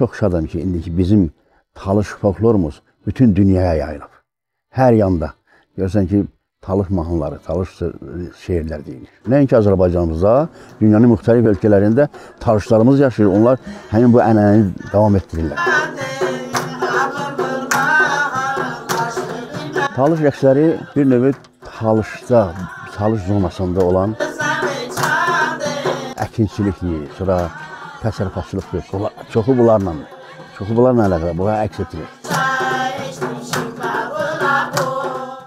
çox şadam ki, indiki bizim Talış folklorumuz bütün dünyaya yayılıb. Hər yanda. Görürsən ki, Talış mahnıları, Talış şeirlər deyilir. Nəinki Azərbaycanımızda, dünyanın müxtəlif ölkələrində Talışlarımız yaşayır. Onlar həmin bu ənənəni davam etdirirlər. Talış rəqsləri bir növ Talışda, Talış zonasında olan əkinçilikdir, sonra təsərrüfatçılıqdır. Çoxu bunlarla, çoxu bunlarla əlaqədə, bunlar əks etdirir.